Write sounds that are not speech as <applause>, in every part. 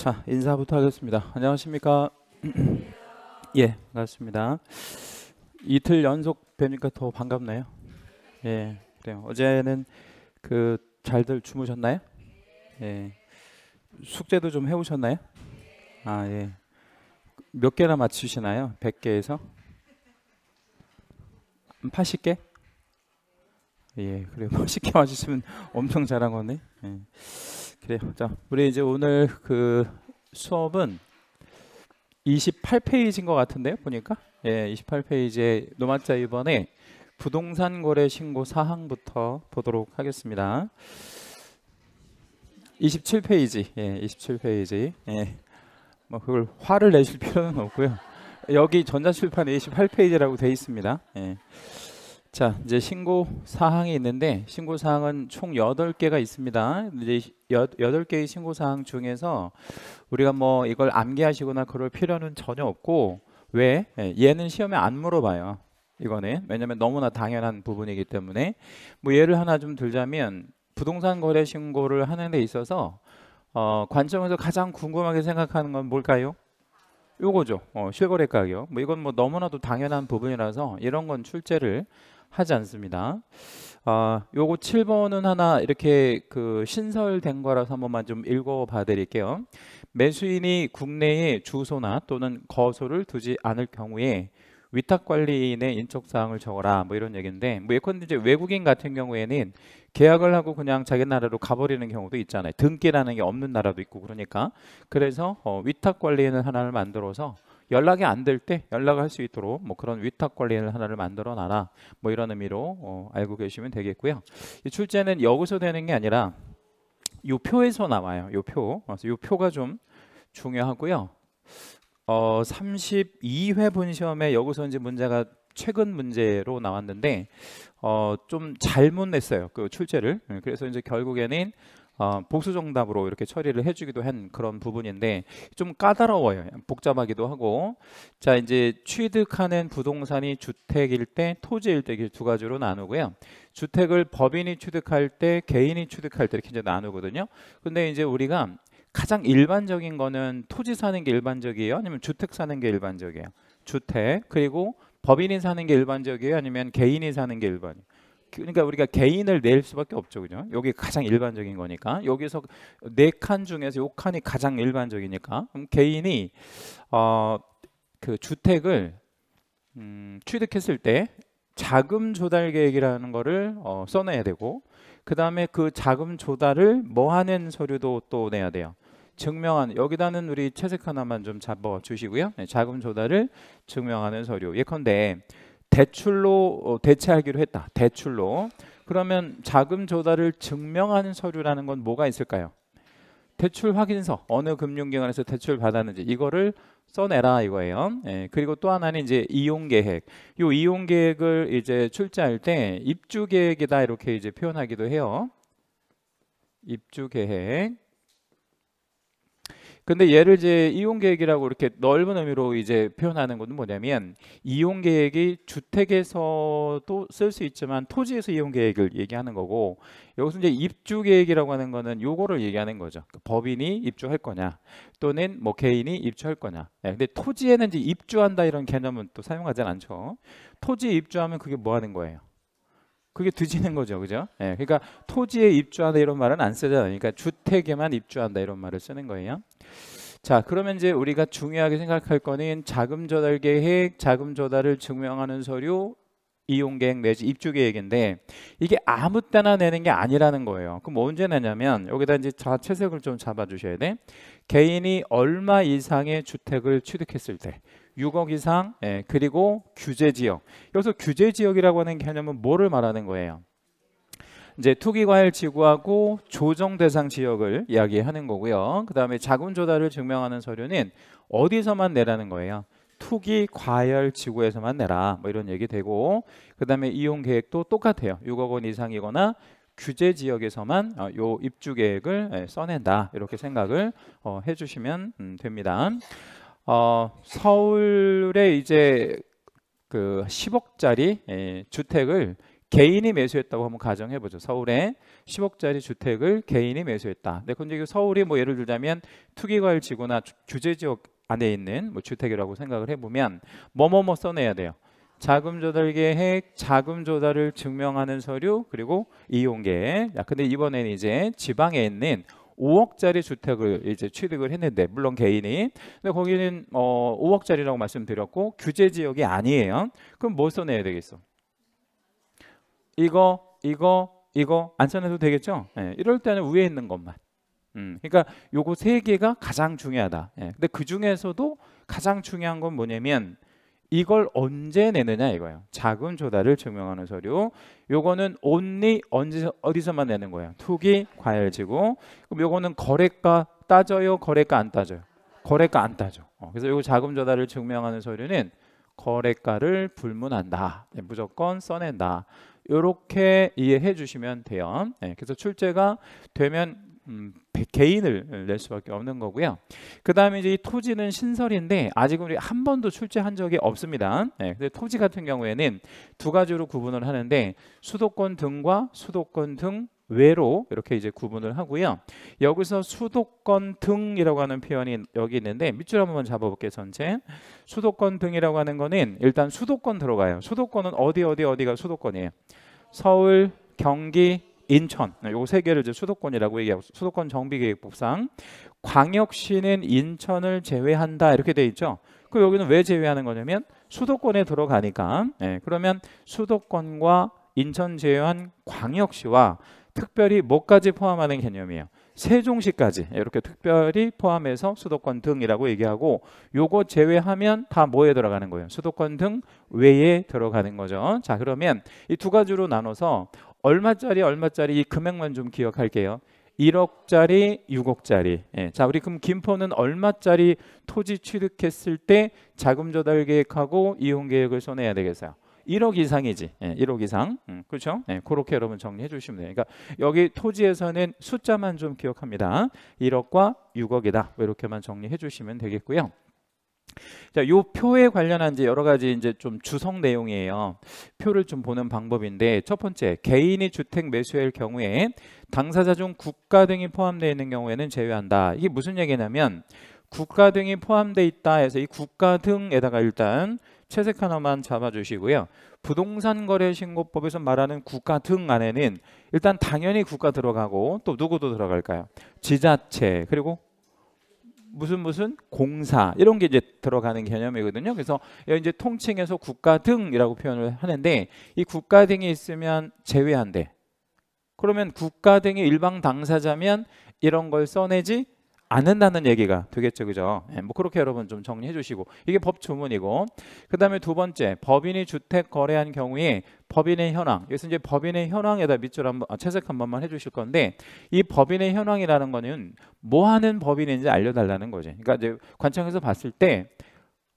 자, 인사부터 하겠습니다. 안녕하십니까? <clears throat> 예, 반갑습니다. 이틀 연속 뵈니까 더 반갑네요. 예, 그래요. 어제는 그 잘들 주무셨나요? 예. 숙제도 좀 해오셨나요? 아, 예. 몇 개나 맞추시나요? 100개에서? 80개? 예, 그래요. <laughs> 80개 맞으시면 엄청 잘한 거네. 예. 그래요. 자, 우리 이제 오늘 그 수업은 28페이지인 것 같은데요, 보니까. 예, 28페이지에 노마자 이번에 부동산 거래 신고 사항부터 보도록 하겠습니다. 27페이지, 예, 27페이지. 예, 뭐 그걸 화를 내실 필요는 없고요. 여기 전자출판에 28페이지라고 돼 있습니다. 예. 자, 이제 신고 사항이 있는데 신고 사항은 총 8개가 있습니다. 이제 8개의 신고 사항 중에서 우리가 뭐 이걸 암기하시거나 그럴 필요는 전혀 없고 왜? 예, 얘는 시험에 안 물어봐요. 이거는 왜냐면 너무나 당연한 부분이기 때문에 뭐 예를 하나 좀 들자면 부동산 거래 신고를 하는 데 있어서 어, 관점에서 가장 궁금하게 생각하는 건 뭘까요? 요거죠. 어, 실거래 가격. 뭐 이건 뭐 너무나도 당연한 부분이라서 이런 건 출제를 하지 않습니다. 아, 요거 7번은 하나 이렇게 그 신설된 거라서 한 번만 좀 읽어 봐 드릴게요. 매수인이 국내에 주소나 또는 거소를 두지 않을 경우에 위탁 관리인의 인적 사항을 적어라 뭐 이런 얘기인데 뭐 예컨대 이제 외국인 같은 경우에는 계약을 하고 그냥 자기 나라로 가버리는 경우도 있잖아요. 등기라는 게 없는 나라도 있고 그러니까 그래서 어, 위탁 관리인을 하나를 만들어서 연락이 안 될 때 연락을 할 수 있도록 뭐 그런 위탁 관리인을 하나를 만들어 놔라 뭐 이런 의미로 어, 알고 계시면 되겠고요. 이 출제는 여기서 되는 게 아니라 요 표에서 나와요. 요 표. 그래서 요 표가 좀 중요하고요. 어, 32회 본 시험에 여기서 이제 문제가 최근 문제로 나왔는데 어, 좀 잘못 냈어요. 그 출제를. 네, 그래서 이제 결국에는 어, 복수 정답으로 이렇게 처리를 해주기도 한 그런 부분인데 좀 까다로워요. 복잡하기도 하고 자 이제 취득하는 부동산이 주택일 때 토지일 때 두 가지로 나누고요. 주택을 법인이 취득할 때 개인이 취득할 때 이렇게 이제 나누거든요. 근데 이제 우리가 가장 일반적인 거는 토지 사는 게 일반적이에요? 아니면 주택 사는 게 일반적이에요? 주택 그리고 법인이 사는 게 일반적이에요? 아니면 개인이 사는 게 일반이에요? 그러니까 우리가 개인을 낼 수밖에 없죠, 그죠? 여기 가장 일반적인 거니까 여기서 네 칸 중에서 요 칸이 가장 일반적이니까 그럼 개인이 어, 그 주택을 음, 취득했을 때 자금 조달 계획이라는 거를 어, 써내야 되고 그 다음에 그 자금 조달을 뭐 하는 서류도 또 내야 돼요. 증명하는 여기다는 우리 채색 하나만 좀 잡아 주시고요. 네, 자금 조달을 증명하는 서류. 예컨대 대출로 어, 대체하기로 했다. 대출로. 그러면 자금 조달을 증명하는 서류라는 건 뭐가 있을까요? 대출 확인서 어느 금융기관에서 대출 받았는지 이거를 써내라 이거예요. 예, 그리고 또 하나는 이제 이용 계획. 요 이용 계획을 이제 출제할 때 입주 계획이다 이렇게 이제 표현하기도 해요. 입주 계획. 근데 얘를 이제 이용 계획이라고 이렇게 넓은 의미로 이제 표현하는 것은 뭐냐면 이용 계획이 주택에서도 쓸 수 있지만 토지에서 이용 계획을 얘기하는 거고 여기서 이제 입주 계획이라고 하는 거는 요거를 얘기하는 거죠. 그러니까 법인이 입주할 거냐 또는 뭐 개인이 입주할 거냐. 네, 근데 토지에는 이제 입주한다 이런 개념은 또 사용하지 않죠. 토지에 입주하면 그게 뭐 하는 거예요? 그게 뒤지는 거죠, 그죠? 예, 그러니까 토지에 입주한다 이런 말은 안 쓰잖아요. 그러니까 주택에만 입주한다 이런 말을 쓰는 거예요. 자, 그러면 이제 우리가 중요하게 생각할 거는 자금 조달 계획, 자금 조달을 증명하는 서류, 이용 계획 내지 입주 계획인데 이게 아무 때나 내는 게 아니라는 거예요. 그럼 언제 내냐면 여기다 이제 좌채색을 좀 잡아 주셔야 돼. 개인이 얼마 이상의 주택을 취득했을 때 6억 이상 예, 그리고 규제 지역. 여기서 규제 지역이라고 하는 개념은 뭐를 말하는 거예요? 이제 투기과열 지구하고 조정 대상 지역을 이야기하는 거고요. 그 다음에 자금 조달을 증명하는 서류는 어디서만 내라는 거예요. 투기 과열 지구에서만 내라 뭐 이런 얘기 되고 그 다음에 이용 계획도 똑같아요 6억 원 이상이거나 규제 지역에서만 어, 요 입주 계획을 예, 써낸다 이렇게 생각을 어, 해주시면 음, 됩니다 어, 서울에 이제 그 10억짜리 예, 주택을 개인이 매수했다고 한번 가정해 보죠. 서울에 10억짜리 주택을 개인이 매수했다. 네, 근데 서울이 뭐 예를 들자면 투기과열 지구나 규제 지역 안에 있는 뭐 주택이라고 생각을 해 보면 뭐뭐뭐 써내야 돼요. 자금 조달 계획, 자금 조달을 증명하는 서류, 그리고 이용 계획. 야, 근데 이번에는 이제 지방에 있는 5억짜리 주택을 이제 취득을 했는데 물론 개인이 근데 거기는 어 5억짜리라고 말씀드렸고 규제 지역이 아니에요. 그럼 뭐 써내야 되겠어? 이거 이거 이거 안 써내도 되겠죠? 예, 이럴 때는 위에 있는 것만. 음, 그러니까 요거 세 개가 가장 중요하다. 예, 근데 그 중에서도 가장 중요한 건 뭐냐면 이걸 언제 내느냐 이거예요. 자금 조달을 증명하는 서류. 요거는 only 언제 어디서만 내는 거예요. 투기 과열지고. 그럼 요거는 거래가 따져요, 거래가 안 따져요. 거래가 안 따져. 어, 그래서 요거 자금 조달을 증명하는 서류는 거래가를 불문한다. 네, 무조건 써낸다. 요렇게 이해해 주시면 돼요. 네, 그래서 출제가 되면 음, 개인을 낼 수밖에 없는 거고요. 그 다음에 이제 이 토지는 신설인데 아직은 우리 한 번도 출제한 적이 없습니다. 네, 근데 토지 같은 경우에는 두 가지로 구분을 하는데 수도권 등과 수도권 등 외로 이렇게 이제 구분을 하고요. 여기서 수도권 등이라고 하는 표현이 여기 있는데 밑줄 한번 잡아볼게요. 전체 수도권 등이라고 하는 거는 일단 수도권 들어가요. 수도권은 어디 어디 어디가 수도권이에요. 서울, 경기, 인천 요세 개를 이제 수도권이라고 얘기하고 수도권 정비계획법상 광역시는 인천을 제외한다 이렇게 돼 있죠. 그 여기는 왜 제외하는 거냐면 수도권에 들어가니까 네, 그러면 수도권과 인천 제외한 광역시와 특별히 뭐까지 포함하는 개념이에요. 세종시까지 이렇게 특별히 포함해서 수도권 등이라고 얘기하고 요거 제외하면 다 뭐에 들어가는 거예요? 수도권 등 외에 들어가는 거죠. 자 그러면 이 두 가지로 나눠서 얼마짜리 얼마짜리 이 금액만 좀 기억할게요. 1억짜리, 6억짜리. 예. 자, 우리 그럼 김포는 얼마짜리 토지 취득했을 때 자금 조달 계획하고 이용 계획을 손해야 되겠어요? 1억 이상이지. 예, 1억 이상. 음, 그렇죠? 예, 그렇게 여러분 정리해 주시면 돼요. 그러니까 여기 토지에서는 숫자만 좀 기억합니다. 1억과 6억이다. 이렇게만 정리해 주시면 되겠고요. 자, 요 표에 관련한 이제 여러 가지 이제 좀 주석 내용이에요. 표를 좀 보는 방법인데 첫 번째, 개인이 주택 매수할 경우에 당사자 중 국가 등이 포함되어 있는 경우에는 제외한다. 이게 무슨 얘기냐면 국가 등이 포함되어 있다 해서 이 국가 등에다가 일단 채색 하나만 잡아주시고요. 부동산 거래 신고법에서 말하는 국가 등 안에는 일단 당연히 국가 들어가고 또 누구도 들어갈까요? 지자체 그리고 무슨 무슨 공사 이런 게 이제 들어가는 개념이거든요. 그래서 이제 통칭해서 국가 등이라고 표현을 하는데 이 국가 등이 있으면 제외한대. 그러면 국가 등이 일방 당사자면 이런 걸 써내지 않는다는 얘기가 되겠죠, 그죠? 네, 뭐 그렇게 여러분 좀 정리해 주시고 이게 법 조문이고 그 다음에 두 번째 법인이 주택 거래한 경우에 법인의 현황 여기서 이제 법인의 현황에다 밑줄 한번 아, 채색 한 번만 해주실 건데 이 법인의 현황이라는 거는 뭐 하는 법인인지 알려달라는 거지. 그러니까 이제 관청에서 봤을 때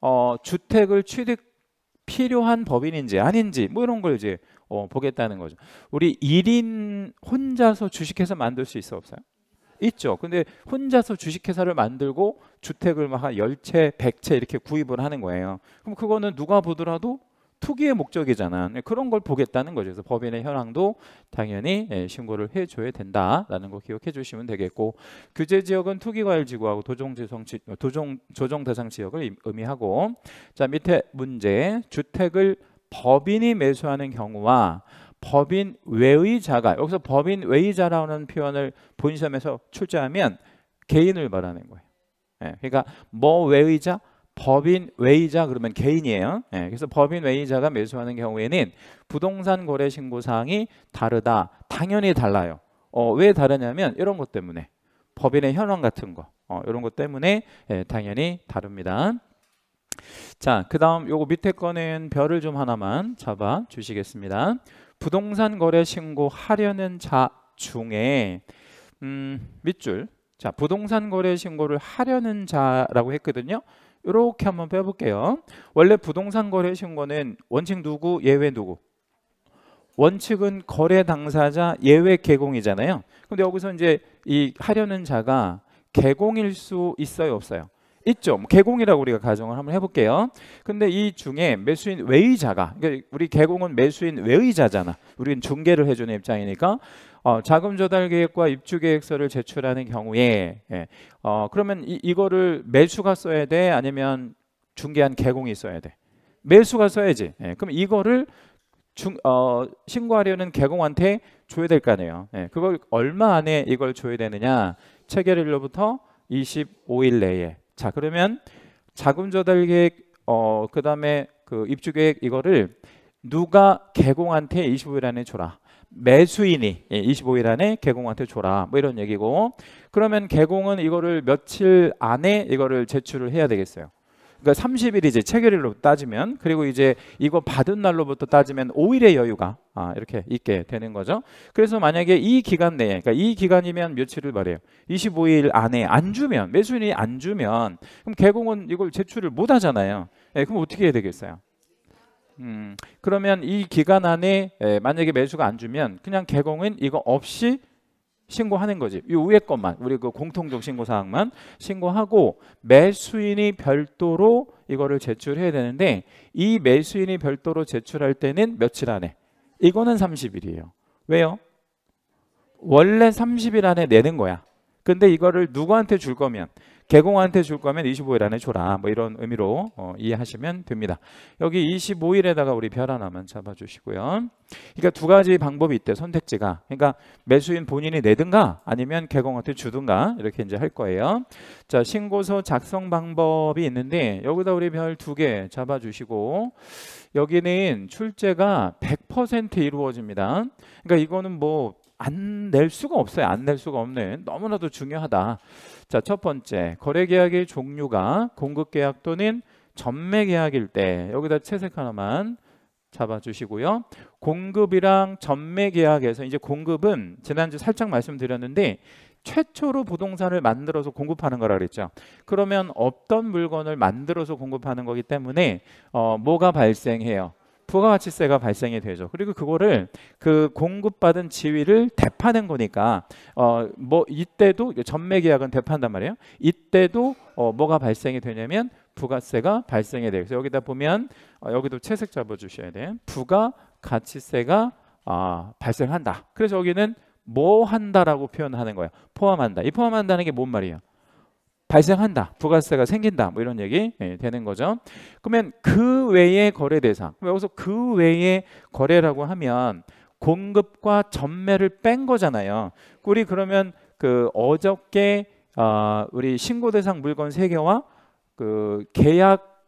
어, 주택을 취득 필요한 법인인지 아닌지 뭐 이런 걸 이제 어, 보겠다는 거죠. 우리 1인 혼자서 주식해서 만들 수 있어 없어요? 있죠. 근데 혼자서 주식회사를 만들고 주택을 막 한 10채, 100채 이렇게 구입을 하는 거예요. 그럼 그거는 누가 보더라도 투기의 목적이잖아. 네, 그런 걸 보겠다는 거죠. 그래서 법인의 현황도 당연히 예, 신고를 해줘야 된다라는 거 기억해 주시면 되겠고 규제 지역은 투기과열 지구하고 도종 조성 도종 조정 대상 지역을 의미하고 자 밑에 문제 주택을 법인이 매수하는 경우와 법인 외의자가 여기서 법인 외의자라는 표현을 본 시험에서 출제하면 개인을 말하는 거예요. 예, 그러니까 뭐 외의자 법인 외의자 그러면 개인이에요. 예, 그래서 법인 외의자가 매수하는 경우에는 부동산 거래 신고 사항이 다르다. 당연히 달라요. 어, 왜 다르냐면 이런 것 때문에 법인의 현황 같은 거 어, 이런 것 때문에 예, 당연히 다릅니다. 자, 그 다음 요거 밑에 거는 별을 좀 하나만 잡아 주시겠습니다. 부동산 거래 신고 하려는 자 중에 음, 밑줄 자 부동산 거래 신고를 하려는 자라고 했거든요. 이렇게 한번 빼볼게요. 원래 부동산 거래 신고는 원칙 누구 예외 누구 원칙은 거래 당사자 예외 개공이잖아요. 근데 여기서 이제 이 하려는 자가 개공일 수 있어요 없어요? 있죠. 뭐 개공이라고 우리가 가정을 한번 해볼게요. 근데 이 중에 매수인 외의자가 그러니까 우리 개공은 매수인 외의자잖아. 우리는 중개를 해주는 입장이니까 어, 자금 조달 계획과 입주 계획서를 제출하는 경우에 예, 어, 그러면 이, 이거를 매수가 써야 돼 아니면 중개한 개공이 써야 돼. 매수가 써야지. 예, 그럼 이거를 중, 어, 신고하려는 개공한테 줘야 될 거 아니에요. 예, 그걸 얼마 안에 이걸 줘야 되느냐? 체결일로부터 25일 내에. 자, 그러면 자금 조달 계획 어, 그다음에 그 입주 계획 이거를 누가 개공한테 25일 안에 줘라. 매수인이 25일 안에 개공한테 줘라. 뭐 이런 얘기고. 그러면 개공은 이거를 며칠 안에 이거를 제출을 해야 되겠어요. 그러니까 30일 이제 체결일로 따지면 그리고 이제 이거 받은 날로부터 따지면 5일의 여유가 아, 이렇게 있게 되는 거죠. 그래서 만약에 이 기간 내에 그러니까 이 기간이면 며칠을 말해요. 25일 안에 안 주면 매수인이 안 주면 그럼 개공은 이걸 제출을 못 하잖아요. 예, 그럼 어떻게 해야 되겠어요? 음, 그러면 이 기간 안에 예, 만약에 매수가 안 주면 그냥 개공은 이거 없이 신고하는 거지. 이 위에 것만 우리 그 공통적 신고 사항만 신고하고 매수인이 별도로 이거를 제출해야 되는데 이 매수인이 별도로 제출할 때는 며칠 안에? 이거는 30일이에요. 왜요? 원래 30일 안에 내는 거야. 근데 이거를 누구한테 줄 거면 개공한테 줄 거면 25일 안에 줘라. 뭐 이런 의미로 어, 이해하시면 됩니다. 여기 25일에다가 우리 별 하나만 잡아주시고요. 그러니까 두 가지 방법이 있대 선택지가. 그러니까 매수인 본인이 내든가 아니면 개공한테 주든가 이렇게 이제 할 거예요. 자 신고서 작성 방법이 있는데 여기다 우리 별 두 개 잡아주시고 여기는 출제가 100% 이루어집니다. 그러니까 이거는 뭐 안 낼 수가 없어요. 안 낼 수가 없는 너무나도 중요하다. 자, 첫 번째 거래 계약의 종류가 공급 계약 또는 전매 계약일 때 여기다 채색 하나만 잡아주시고요. 공급이랑 전매 계약에서 이제 공급은 지난주 살짝 말씀드렸는데 최초로 부동산을 만들어서 공급하는 거라 그랬죠. 그러면 없던 물건을 만들어서 공급하는 거기 때문에 어, 뭐가 발생해요? 부가가치세가 발생이 되죠. 그리고 그거를 그 공급받은 지위를 대파는 거니까 어 뭐 이때도 전매 계약은 대파한단 말이에요. 이때도 어 뭐가 발생이 되냐면 부가세가 발생이 돼요. 그래서 여기다 보면 어 여기도 채색 잡아 주셔야 돼. 부가가치세가 아 발생한다. 그래서 여기는 뭐 한다라고 표현하는 거예요. 포함한다. 이 포함한다는 게 뭔 말이에요? 발생한다, 부가세가 생긴다, 뭐 이런 얘기 예, 되는 거죠. 그러면 그 외의 거래 대상, 여기서 그 외의 거래라고 하면 공급과 전매를 뺀 거잖아요. 우리 그러면 그 어저께 어, 우리 신고 대상 물건 세 개와 그 계약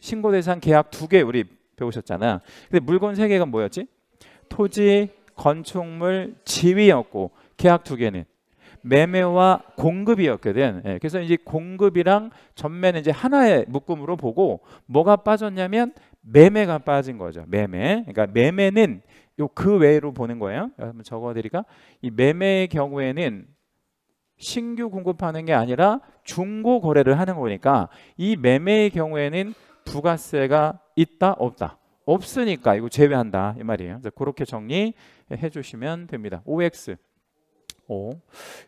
신고 대상 계약 두 개 우리 배우셨잖아. 근데 물건 세 개가 뭐였지? 토지, 건축물, 지위였고 계약 두 개는 매매와 공급이었거든. 예, 그래서 이제 공급이랑 전매는 이제 하나의 묶음으로 보고 뭐가 빠졌냐면 매매가 빠진 거죠. 매매. 그러니까 매매는 요 그 외로 보는 거예요. 한번 적어드릴까? 이 매매의 경우에는 신규 공급하는 게 아니라 중고 거래를 하는 거니까 이 매매의 경우에는 부가세가 있다 없다 없으니까 이거 제외한다 이 말이에요. 그렇게 정리해 주시면 됩니다. OX 5.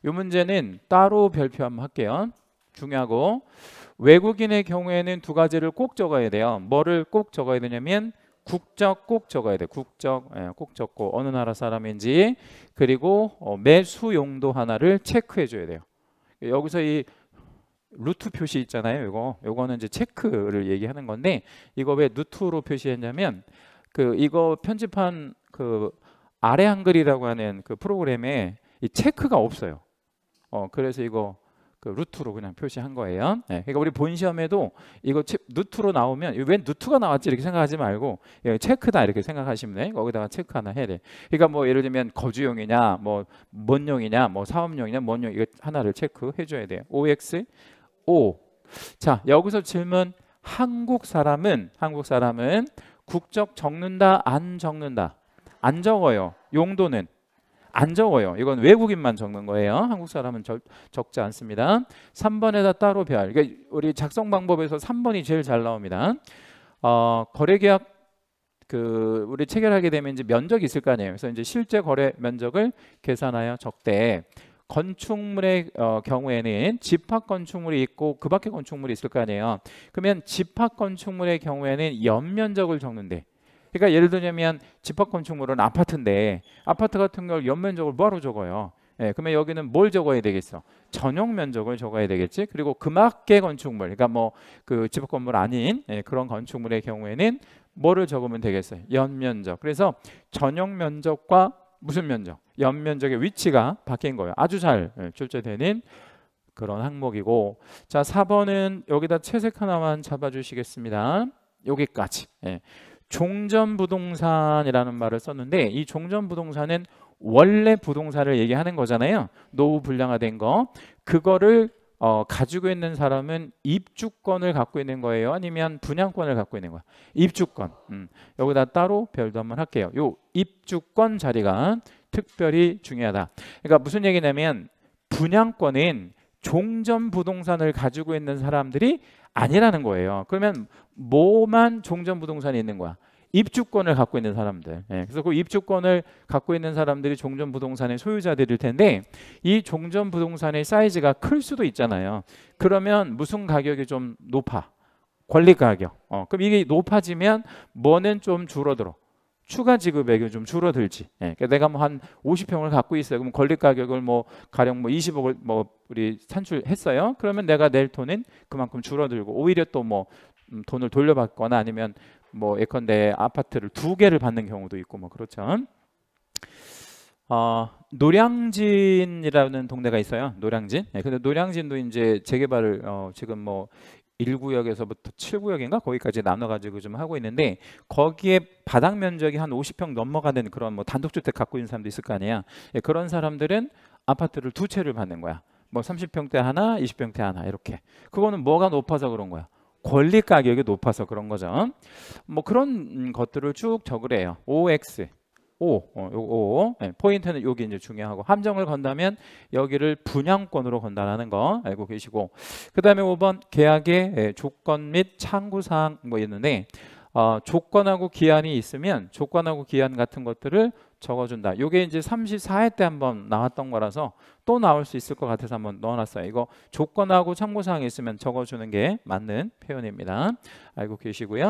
이 문제는 따로 별표 한번 할게요. 중요하고 외국인의 경우에는 두 가지를 꼭 적어야 돼요. 뭐를 꼭 적어야 되냐면 국적 꼭 적어야 돼. 국적 예, 꼭 적고 어느 나라 사람인지 그리고 어, 매수 용도 하나를 체크해 줘야 돼요. 여기서 이 루트 표시 있잖아요. 이거 요거는 이제 체크를 얘기하는 건데 이거 왜 루트로 표시했냐면 그 이거 편집한 그 아래 한글이라고 하는 그 프로그램에 이 체크가 없어요. 어 그래서 이거 그 루트로 그냥 표시한 거예요. 네, 그러니까 우리 본 시험에도 이거 체, 루트로 나오면 왜 루트가 나왔지 이렇게 생각하지 말고 예, 체크다 이렇게 생각하시면 돼. 거기다가 체크 하나 해야 돼. 그러니까 뭐 예를 들면 거주용이냐, 뭐 뭔 용이냐, 뭐 사업용이냐, 뭔용 이거 하나를 체크해 줘야 돼요. OX O. 자 여기서 질문 한국 사람은 한국 사람은 국적 적는다 안 적는다 안 적어요. 용도는 안 적어요. 이건 외국인만 적는 거예요. 한국 사람은 적, 적지 않습니다. 3번에다 따로 별. 그러니까 우리 작성 방법에서 3번이 제일 잘 나옵니다. 어, 거래 계약 그 우리 체결하게 되면 이제 면적이 있을 거 아니에요. 그래서 이제 실제 거래 면적을 계산하여 적대. 건축물의 어, 경우에는 집합 건축물이 있고 그 밖에 건축물이 있을 거 아니에요. 그러면 집합 건축물의 경우에는 연면적을 적는데 그러니까 예를 들자면 집합 건축물은 아파트인데 아파트 같은 경우 연면적을 뭐하러 적어요? 예, 그러면 여기는 뭘 적어야 되겠어? 전용 면적을 적어야 되겠지. 그리고 금학계 건축물, 그러니까 뭐 그 집합 건물 아닌 예, 그런 건축물의 경우에는 뭐를 적으면 되겠어요? 연면적. 그래서 전용 면적과 무슨 면적? 연면적의 위치가 바뀐 거예요. 아주 잘 예, 출제되는 그런 항목이고, 자 4번은 여기다 채색 하나만 잡아주시겠습니다. 여기까지. 예. 종전 부동산이라는 말을 썼는데 이 종전 부동산은 원래 부동산을 얘기하는 거잖아요. 노후 불량화된 거. 그거를 어, 가지고 있는 사람은 입주권을 갖고 있는 거예요. 아니면 분양권을 갖고 있는 거야. 입주권. 음, 여기다 따로 별도 한번 할게요. 요 입주권 자리가 특별히 중요하다. 그러니까 무슨 얘기냐면 분양권은 종전 부동산을 가지고 있는 사람들이 아니라는 거예요. 그러면 뭐만 종전 부동산이 있는 거야? 입주권을 갖고 있는 사람들. 예, 그래서 그 입주권을 갖고 있는 사람들이 종전 부동산의 소유자들일 텐데 이 종전 부동산의 사이즈가 클 수도 있잖아요. 그러면 무슨 가격이 좀 높아? 권리 가격. 어, 그럼 이게 높아지면 뭐는 좀 줄어들어. 추가 지급액이 좀 줄어들지. 예, 그러니까 내가 뭐 한 50평을 갖고 있어요. 그럼 권리 가격을 뭐 가령 뭐 20억을 뭐 우리 산출했어요. 그러면 내가 낼 돈은 그만큼 줄어들고 오히려 또뭐 음, 돈을 돌려받거나 아니면 뭐 예컨대 아파트를 두 개를 받는 경우도 있고 뭐 그렇죠. 어, 노량진이라는 동네가 있어요. 노량진. 예, 근데 노량진도 이제 재개발을 어, 지금 뭐 1구역에서부터 7구역인가 거기까지 나눠 가지고 좀 하고 있는데 거기에 바닥 면적이 한 50평 넘어가는 그런 뭐 단독주택 갖고 있는 사람도 있을 거 아니야. 예, 그런 사람들은 아파트를 두 채를 받는 거야. 뭐 30평대 하나, 20평대 하나 이렇게. 그거는 뭐가 높아서 그런 거야? 권리 가격이 높아서 그런 거죠. 뭐 그런 음, 것들을 쭉 적으래요. OX 5, 어, 요 5. 네, 포인트는 여기 이제 중요하고 함정을 건다면 여기를 분양권으로 건다라는 거 알고 계시고 그 다음에 5번 계약의 예, 조건 및 창구 사항 뭐 있는데 어, 조건하고 기한이 있으면 조건하고 기한 같은 것들을 적어준다. 이게 이제 34회 때 한번 나왔던 거라서 또 나올 수 있을 것 같아서 한번 넣어놨어요. 이거 조건하고 참고사항이 있으면 적어주는 게 맞는 표현입니다. 알고 계시고요.